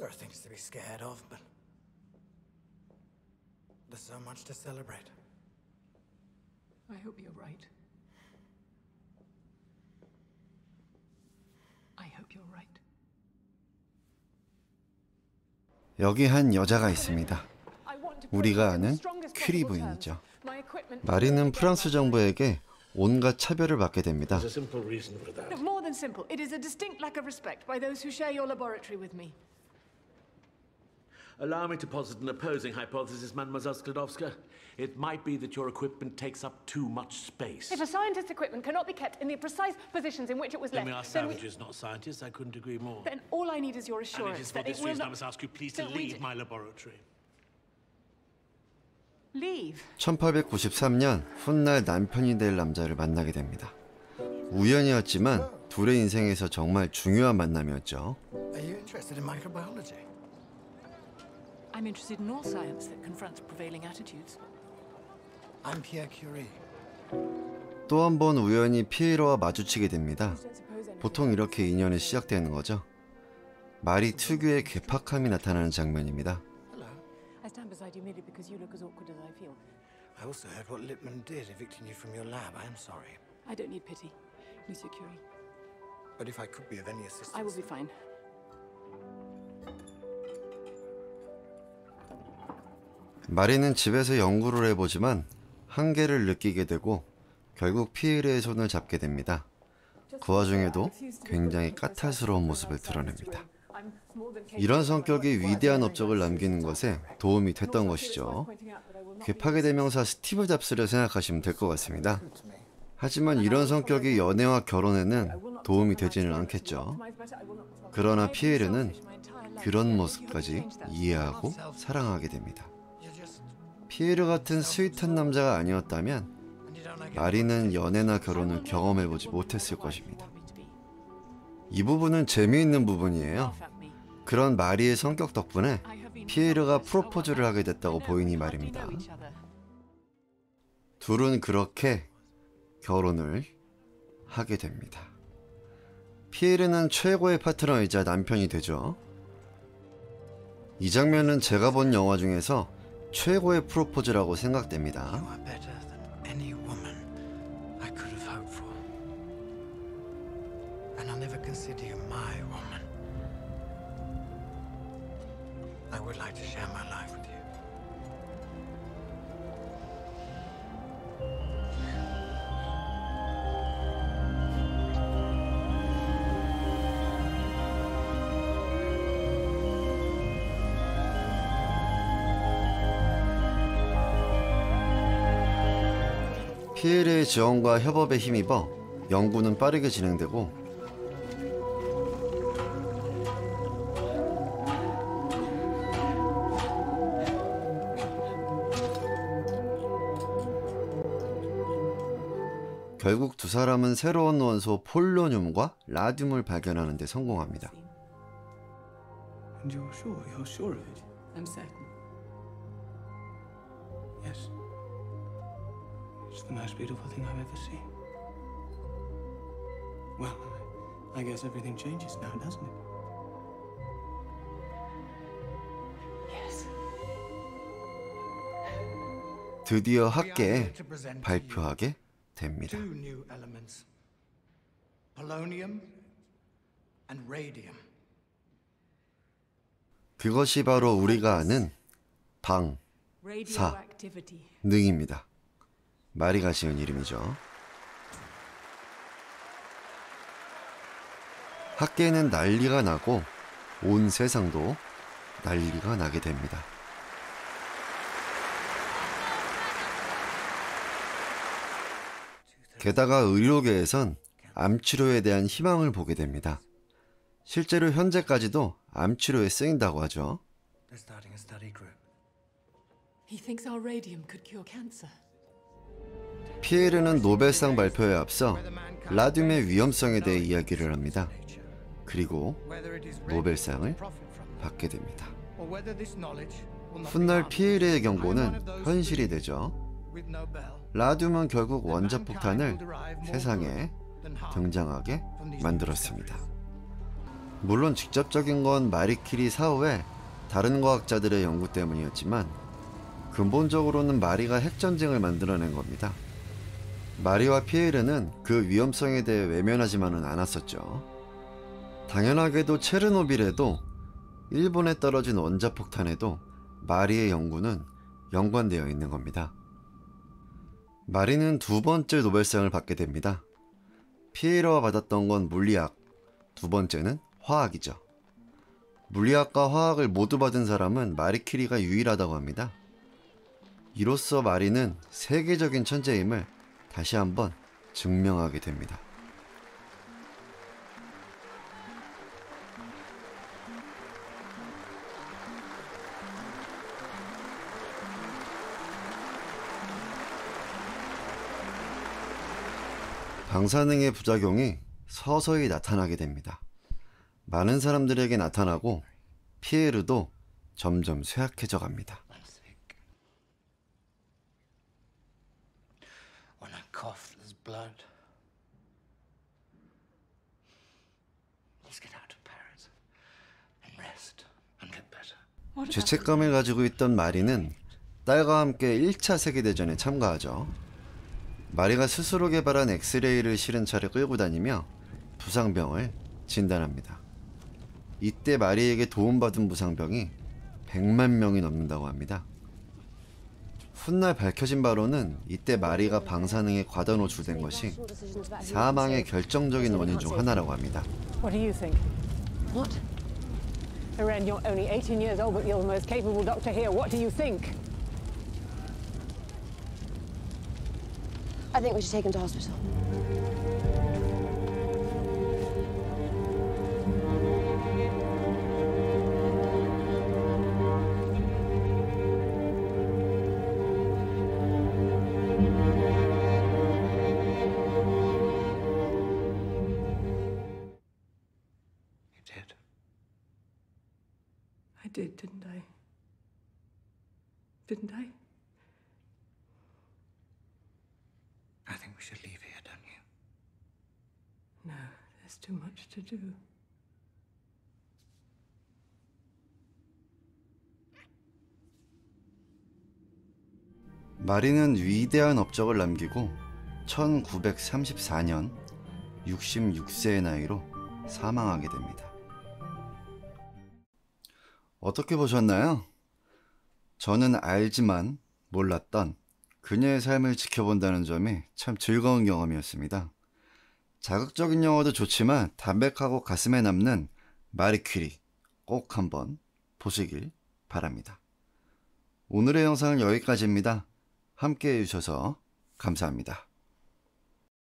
There are things to be scared of, but there's so much to celebrate. I hope you're right. I hope you're right. 여기 한 여자가 있습니다. 우리가 아는 큐리 부인이죠. 마리는 프랑스 정부에게 온갖 차별을 받게 됩니다. There's a simple reason for that. No, more than simple. It is a distinct lack of respect by those who share your laboratory with me. Allow me to posit an opposing hypothesis, Mademoiselle Sklodowska. It might be that your equipment takes up too much space. If a scientist's equipment cannot be kept in the precise positions in which it was Then left, we are then, we- savages, not scientists. I couldn't agree more. then all I need is your And it assurance is for this will reason I not must ask you please to leave my laboratory. leave. 1893년 훗날 남편이 될 남자를 만나게 됩니다. 우연이었지만 둘의 인생에서 정말 중요한 만남이었죠. Are you interested in microbiology? I'm interested in all science that confronts prevailing attitudes. I'm Pierre Curie. 또 한 번 우연히 피에로와 마주치게 됩니다. 보통 이렇게 인연이 시작되는 거죠. 말이 특유의 괴팍함이 나타나는 장면입니다. Hello. I stand beside you merely because you look as awkward as I feel. I also heard what Lippmann did, evicting you from your lab. I am sorry. I don't need pity, Monsieur Curie. But if I could be of any assistance. I will be fine. 마리는 집에서 연구를 해보지만 한계를 느끼게 되고 결국 피에르의 손을 잡게 됩니다. 그 와중에도 굉장히 까탈스러운 모습을 드러냅니다. 이런 성격이 위대한 업적을 남기는 것에 도움이 됐던 것이죠. 괴팍의 대명사 스티브 잡스를 생각하시면 될 것 같습니다. 하지만 이런 성격이 연애와 결혼에는 도움이 되지는 않겠죠. 그러나 피에르는 그런 모습까지 이해하고 사랑하게 됩니다. 피에르 같은 스윗한 남자가 아니었다면. 마리는 연애나 결혼을 경험해보지 못했을 것입니다. 이 부분은 재미있는 부분이에요. 그런 마리의 성격 덕분에 피에르가 프로포즈를 하게 됐다고 보이니 말입니다. 둘은 그렇게 결혼을 하게 됩니다. 피에르는 최고의 파트너이자 남편이 되죠. 이 장면은 제가 본 영화 중에서 최고의 프로포즈라고 생각됩니다. 피에르의 지원과 협업에 힘입어 연구는 빠르게 진행되고 결국 두 사람은 새로운 원소 폴로늄과 라듐을 발견하는 데 성공합니다. Sure? Sure. Yes. It's the most beautiful thing I've ever seen. Well, I guess everything changes now, doesn't it? Yes. 드디어 학계에 발표하게 됩니다. two new elements polonium and radium. 그것이 바로 우리가 아는 방, Radioactivity. 능입니다. 마리가 지은 이름이죠. 학계에는 난리가 나고 온 세상도 난리가 나게 됩니다. 게다가 의료계에선 암 치료에 대한 희망을 보게 됩니다. 실제로 현재까지도 암 치료에 쓰인다고 하죠. They're starting a study group. He thinks our radium could cure cancer. 피에르는 노벨상 발표에 앞서 라듐의 위험성에 대해 이야기를 합니다. 그리고 노벨상을 받게 됩니다. 훗날. 피에르의 경고는 현실이 되죠. 라듐은 결국 원자폭탄을 세상에 등장하게 만들었습니다. 물론 직접적인 건 마리키리 사후에 다른 과학자들의 연구 때문이었지만 근본적으로는 마리가 핵전쟁을 만들어낸 겁니다. 마리와 피에르는 그 위험성에 대해 외면하지만은 않았었죠. 당연하게도 체르노빌에도 일본에 떨어진 원자폭탄에도 마리의 연구는 연관되어 있는 겁니다. 마리는 두 번째 노벨상을 받게 됩니다. 피에르와 받았던 건 물리학, 두 번째는 화학이죠. 물리학과 화학을 모두 받은 사람은 마리키리가 유일하다고 합니다. 이로써 마리는 세계적인 천재임을 다시 한번 증명하게 됩니다. 방사능의 부작용이 서서히 나타나게 됩니다. 많은 사람들에게 나타나고 피에르도 점점 쇠약해져 갑니다. I'm sick. When I cough, there's blood. Let's get out of Paris and rest and get better. 죄책감을 가지고 있던 마리는 딸과 함께 1차 세계대전에 참가하죠. 마리가 스스로 개발한 엑스레이를 실은 차를 끌고 다니며 부상병을 진단합니다. 이때 마리에게 도움받은 부상병이 100만 명이 넘는다고 합니다. 훗날 밝혀진 바로는 이때 마리가 방사능에 과다 노출된 것이 사망의 결정적인 원인 중 하나라고 합니다. What do you think? What? Irene, you're only 18 years old, but you're the most capable doctor here. What do you think? I think we should take him to hospital. Did, didn't I? Didn't I? I think we should leave here, don't you? No, there's too much to do. 마리는 위대한 업적을 남기고 1934년 66세의 나이로 사망하게 됩니다. 어떻게 보셨나요? 저는 알지만 몰랐던 그녀의 삶을 지켜본다는 점이 참 즐거운 경험이었습니다. 자극적인 영화도 좋지만 담백하고 가슴에 남는 마리 퀴리 꼭 한번 보시길 바랍니다. 오늘의 영상은 여기까지입니다. 함께 해주셔서 감사합니다.